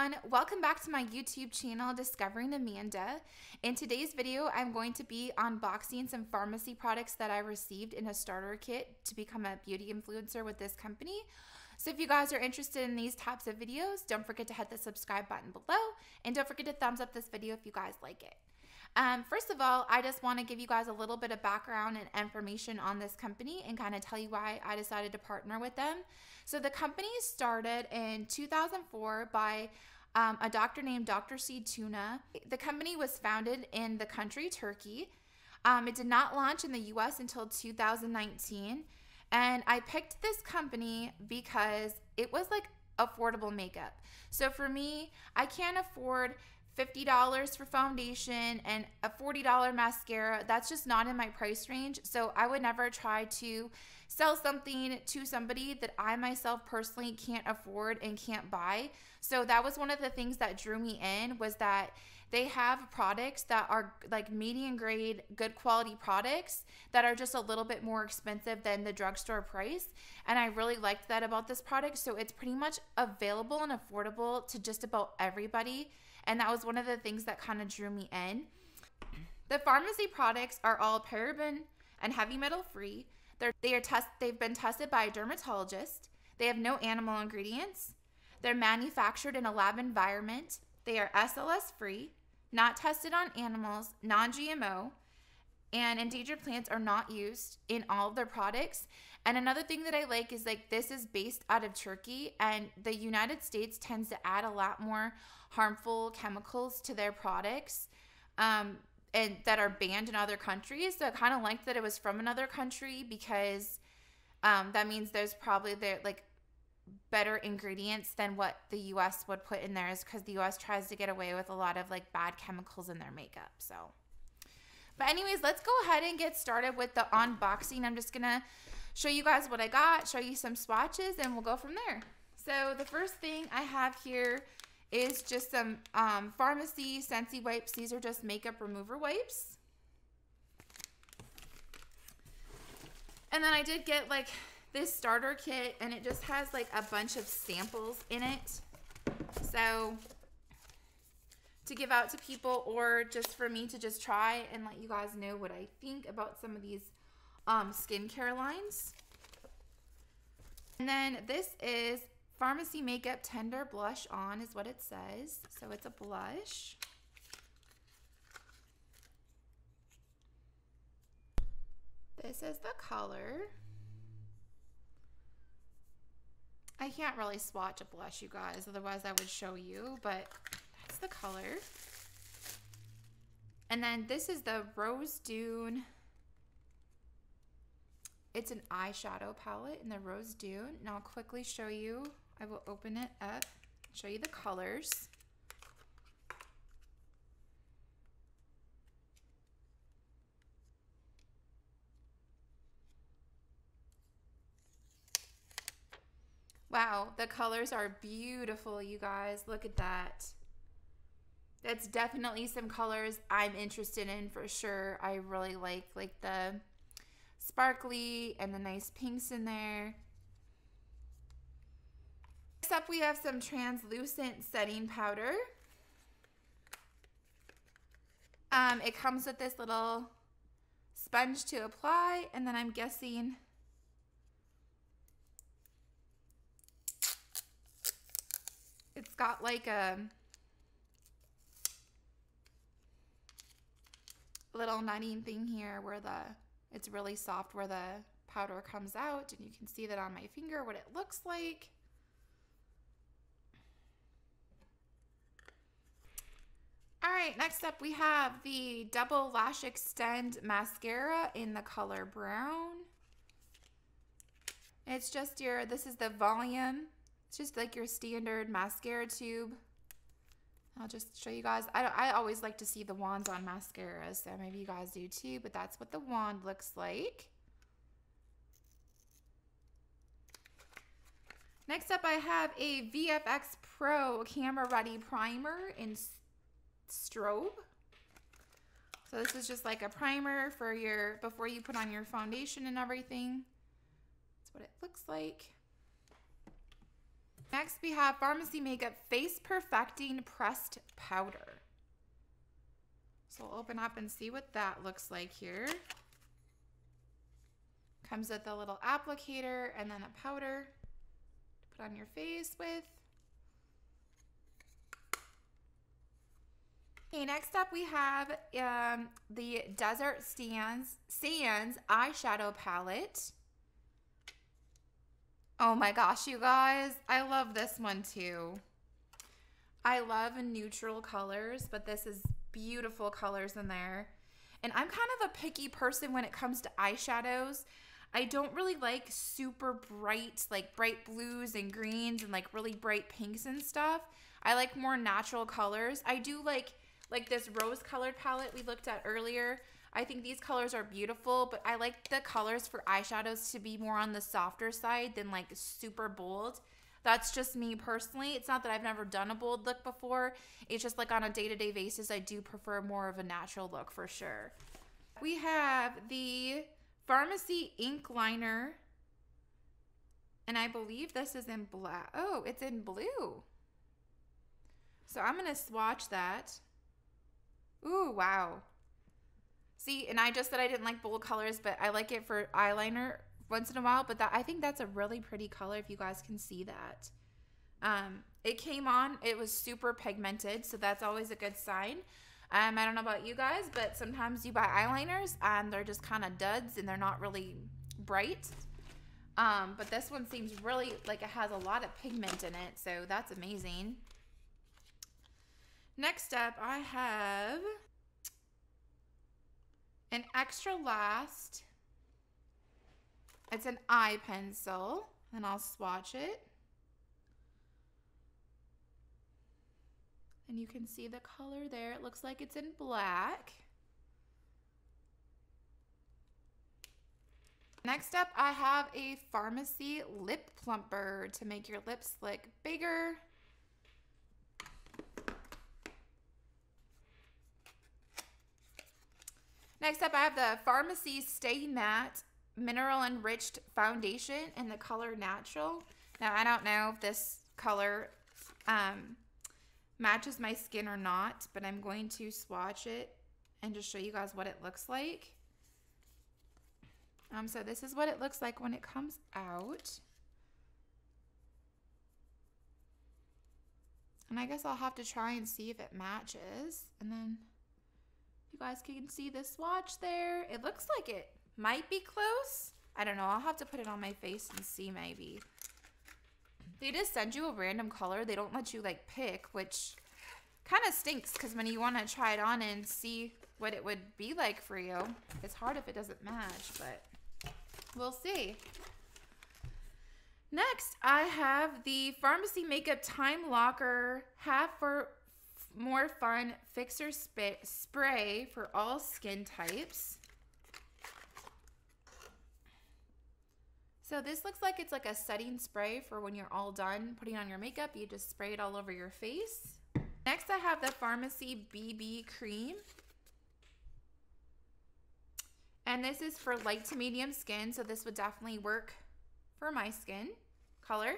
everyone, welcome back to my YouTube channel, Discovering Amanda. In today's video, I'm going to be unboxing some Farmasi products that I received in a starter kit to become a beauty influencer with this company. So if you guys are interested in these types of videos, don't forget to hit the subscribe button below and don't forget to thumbs up this video if you guys like it. Um, first of all, I just want to give you guys a little bit of background and information on this company and kind of tell you why I decided to partner with them. So the company started in 2004 by um, a doctor named Dr. Seed Tuna. The company was founded in the country Turkey. Um, it did not launch in the US until 2019. And I picked this company because it was like affordable makeup. So for me, I can't afford $50 for foundation and a $40 mascara. That's just not in my price range. So I would never try to sell something to somebody that I myself personally can't afford and can't buy. So that was one of the things that drew me in was that they have products that are like medium grade, good quality products that are just a little bit more expensive than the drugstore price. And I really liked that about this product. So it's pretty much available and affordable to just about everybody. And that was one of the things that kind of drew me in. The Farmasi products are all paraben and heavy metal free. They're, they are test, they've been tested by a dermatologist. They have no animal ingredients. They're manufactured in a lab environment. They are SLS free, not tested on animals, non GMO, and endangered plants are not used in all of their products. And another thing that I like is like this is based out of Turkey, and the United States tends to add a lot more harmful chemicals to their products. Um, and that are banned in other countries. So I kind of liked that it was from another country because um, that means there's probably there like better ingredients than what the US would put in theirs because the US tries to get away with a lot of like bad chemicals in their makeup. So, but anyways, let's go ahead and get started with the unboxing. I'm just gonna show you guys what I got, show you some swatches, and we'll go from there. So the first thing I have here is just some um, Farmasi Scentsy wipes. These are just makeup remover wipes. And then I did get like this starter kit and it just has like a bunch of samples in it. So to give out to people or just for me to just try and let you guys know what I think about some of these um, skincare lines. And then this is Farmasi Makeup Tender Blush On is what it says. So it's a blush. This is the color. I can't really swatch a blush, you guys, otherwise I would show you, but that's the color. And then this is the Rose Dune. It's an eyeshadow palette in the Rose Dune. And I'll quickly show you I will open it up, show you the colors. Wow, the colors are beautiful, you guys. Look at that. That's definitely some colors I'm interested in for sure. I really like like the sparkly and the nice pinks in there. Next up, we have some translucent setting powder. Um, it comes with this little sponge to apply, and then I'm guessing it's got like a little nutting thing here where the it's really soft where the powder comes out and you can see that on my finger what it looks like. Right, next up we have the Double Lash Extend Mascara in the color brown. It's just your, this is the volume. It's just like your standard mascara tube. I'll just show you guys. I, I always like to see the wands on mascara, so maybe you guys do too, but that's what the wand looks like. Next up, I have a VFX Pro Camera Ready Primer in strobe. So this is just like a primer for your, before you put on your foundation and everything. That's what it looks like. Next, we have Farmasi Makeup Face Perfecting Pressed Powder. So we'll open up and see what that looks like here. Comes with a little applicator and then a powder to put on your face with. Okay, next up we have um, the Desert Sands, Sands eyeshadow palette. Oh my gosh, you guys. I love this one too. I love neutral colors, but this is beautiful colors in there. And I'm kind of a picky person when it comes to eyeshadows. I don't really like super bright, like bright blues and greens and like really bright pinks and stuff. I like more natural colors. I do like like this rose colored palette we looked at earlier. I think these colors are beautiful, but I like the colors for eyeshadows to be more on the softer side than like super bold. That's just me personally. It's not that I've never done a bold look before. It's just like on a day-to-day basis, I do prefer more of a natural look for sure. We have the Farmasi ink liner. And I believe this is in black. Oh, it's in blue. So I'm going to swatch that. Ooh, wow. See, and I just said I didn't like bold colors, but I like it for eyeliner once in a while. But that I think that's a really pretty color if you guys can see that. Um, it came on, it was super pigmented, so that's always a good sign. Um, I don't know about you guys, but sometimes you buy eyeliners and they're just kind of duds and they're not really bright. Um, but this one seems really like it has a lot of pigment in it, so that's amazing. Next up, I have an extra last. It's an eye pencil, and I'll swatch it. And you can see the color there. It looks like it's in black. Next up, I have a Farmasi Lip Plumper to make your lips look bigger. Next up, I have the Farmasi Stay Matte Mineral Enriched Foundation in the color Natural. Now, I don't know if this color um, matches my skin or not, but I'm going to swatch it and just show you guys what it looks like. Um, so this is what it looks like when it comes out. And I guess I'll have to try and see if it matches. And then you guys can see this watch there. It looks like it might be close. I don't know. I'll have to put it on my face and see maybe. They just send you a random color. They don't let you like pick, which kind of stinks because when you want to try it on and see what it would be like for you, it's hard if it doesn't match, but we'll see. Next, I have the Farmasi Makeup Time Locker Half for More Fun Fixer spit Spray for all skin types. So this looks like it's like a setting spray for when you're all done putting on your makeup. You just spray it all over your face. Next I have the Farmasi BB Cream. And this is for light to medium skin. So this would definitely work for my skin color.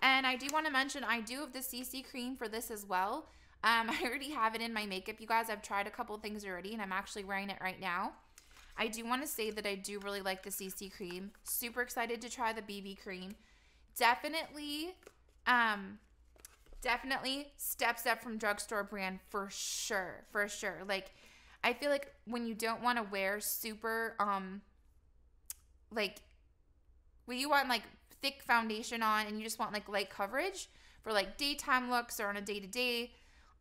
And I do want to mention I do have the CC cream for this as well. Um, I already have it in my makeup, you guys. I've tried a couple things already and I'm actually wearing it right now. I do want to say that I do really like the CC cream. Super excited to try the BB cream. Definitely, um, definitely steps up from drugstore brand for sure, for sure. Like, I feel like when you don't want to wear super, um, like, when you want like thick foundation on and you just want like light coverage for like daytime looks or on a day to day,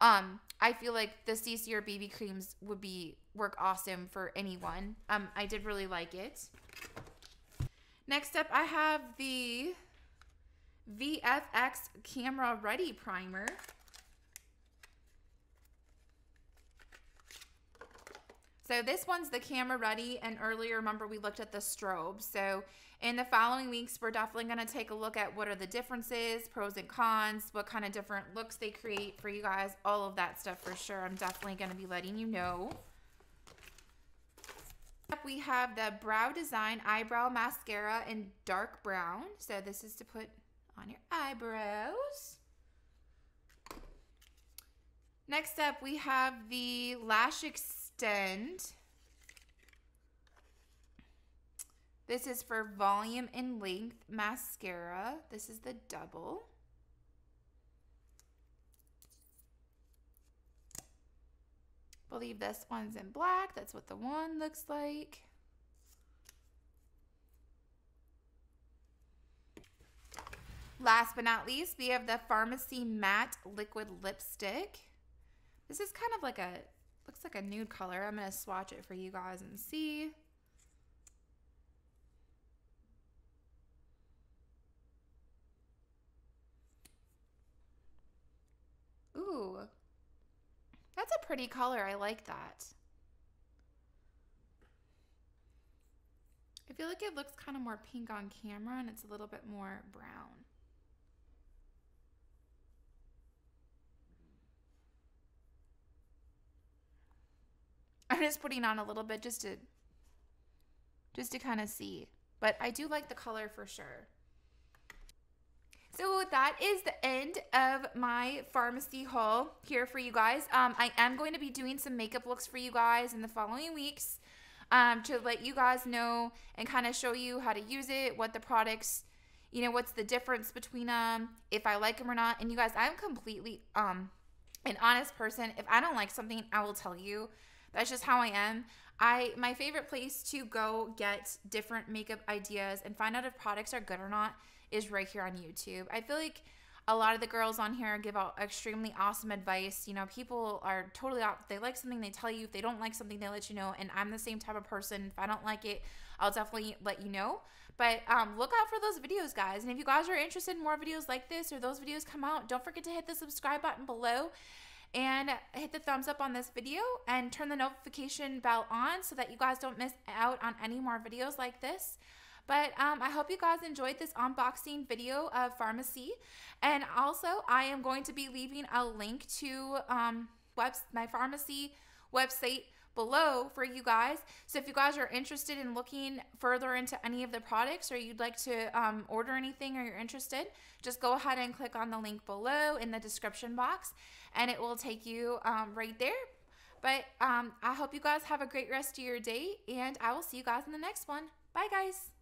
um, I feel like the CC or BB creams would be work awesome for anyone. Um, I did really like it. Next up, I have the VFX Camera Ready Primer. So this one's the camera ready and earlier remember we looked at the strobe. So in the following weeks we're definitely going to take a look at what are the differences, pros and cons, what kind of different looks they create for you guys, all of that stuff for sure. I'm definitely going to be letting you know. Up We have the Brow Design Eyebrow Mascara in dark brown. So this is to put on your eyebrows. Next up, we have the Lash Extend. This is for volume and length mascara. This is the double. believe this one's in black. That's what the one looks like. Last but not least, we have the Farmasi Matte Liquid Lipstick. This is kind of like a, looks like a nude color. I'm going to swatch it for you guys and see. Ooh, that's a pretty color. I like that. I feel like it looks kind of more pink on camera and it's a little bit more brown. I'm just putting on a little bit just to just to kind of see. But I do like the color for sure. So that is the end of my Farmasi haul here for you guys. Um, I am going to be doing some makeup looks for you guys in the following weeks um, to let you guys know and kind of show you how to use it, what the products, you know, what's the difference between them, if I like them or not. And you guys, I'm completely um, an honest person. If I don't like something, I will tell you. That's just how I am. I my favorite place to go get different makeup ideas and find out if products are good or not is right here on YouTube. I feel like a lot of the girls on here give out extremely awesome advice. You know, people are totally out. They like something, they tell you. If they don't like something, they let you know. And I'm the same type of person. If I don't like it, I'll definitely let you know. But um, look out for those videos, guys. And if you guys are interested in more videos like this or those videos come out, don't forget to hit the subscribe button below and hit the thumbs up on this video and turn the notification bell on so that you guys don't miss out on any more videos like this. But um, I hope you guys enjoyed this unboxing video of Farmasi. And also, I am going to be leaving a link to um, my Farmasi website below for you guys. So if you guys are interested in looking further into any of the products or you'd like to um, order anything or you're interested, just go ahead and click on the link below in the description box and it will take you um, right there. But um, I hope you guys have a great rest of your day and I will see you guys in the next one. Bye guys.